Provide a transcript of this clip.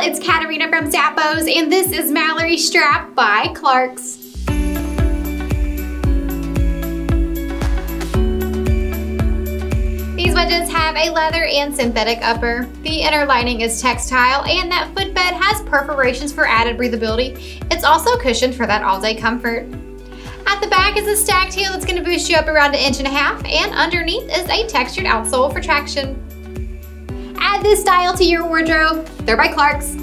it's Katarina from Zappos, and this is Mallory Strap by Clarks. These wedges have a leather and synthetic upper. The inner lining is textile, and that footbed has perforations for added breathability. It's also cushioned for that all-day comfort. At the back is a stacked heel that's going to boost you up around an inch and a half, and underneath is a textured outsole for traction. Add this style to your wardrobe. They're by Clarks.